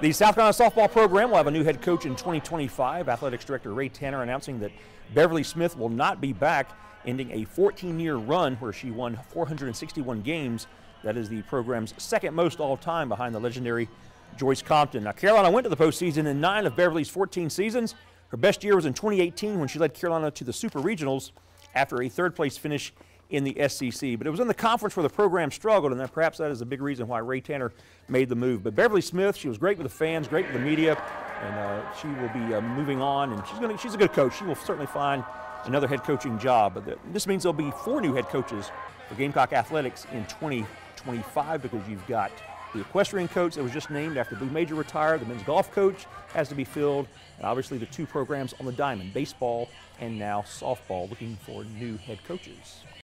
The South Carolina softball program will have a new head coach in 2025. Athletics Director Ray Tanner announcing that Beverly Smith will not be back, ending a 14 year run where she won 461 games. That is the program's second most all time behind the legendary Joyce Compton. Now, Carolina went to the postseason in nine of Beverly's 14 seasons. Her best year was in 2018 when she led Carolina to the Super Regionals after a third place finish in the SEC. But it was in the conference where the program struggled, and that perhaps that is a big reason why Ray Tanner made the move. But Beverly Smith, she was great with the fans, great with the media, and uh, she will be uh, moving on. And she's going she's a good coach. She will certainly find another head coaching job. But the, this means there'll be four new head coaches for Gamecock Athletics in 2025 because you've got the equestrian coach that was just named after Boo Major retired. The men's golf coach has to be filled. And obviously the two programs on the diamond, baseball and now softball, looking for new head coaches.